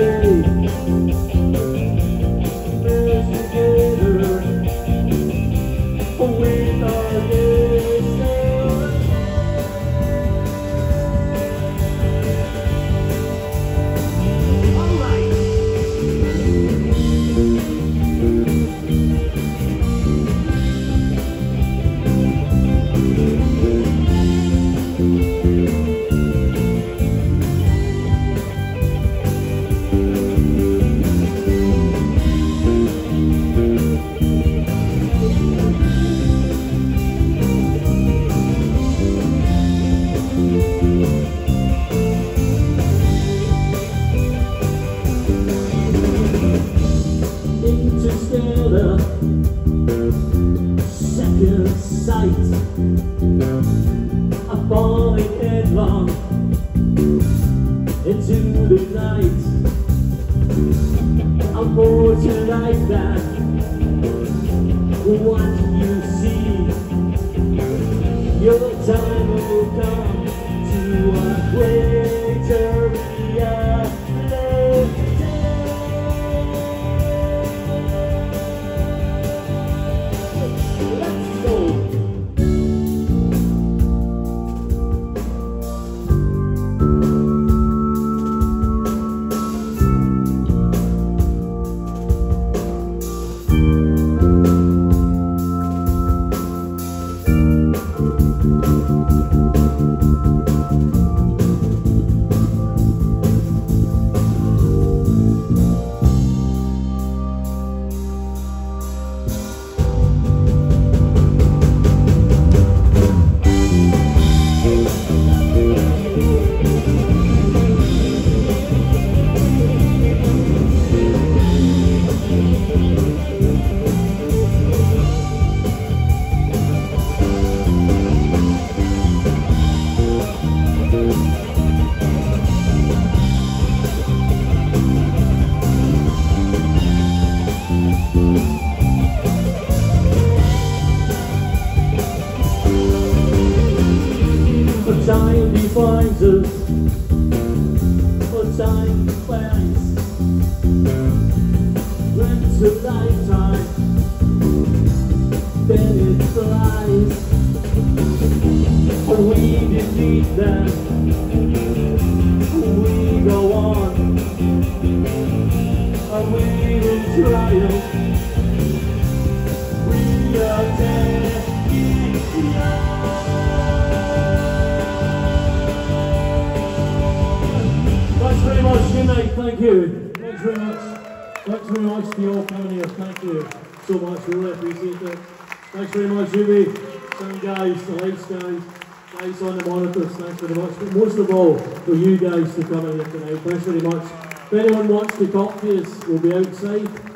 again. headlong into the night. I'm fortunate that what you see, your time. For time a lifetime Then it flies. We them. We go on. And we will try Thank you. Thanks very much. Thanks very much to you all coming here. Thank you so much. We really appreciate it. Thanks very much, Ruby, sound guys, the lights guys, guys on the monitors. Thanks very much. But most of all, for you guys to come in here tonight. Thanks very much. If anyone wants to talk to us, we'll be outside.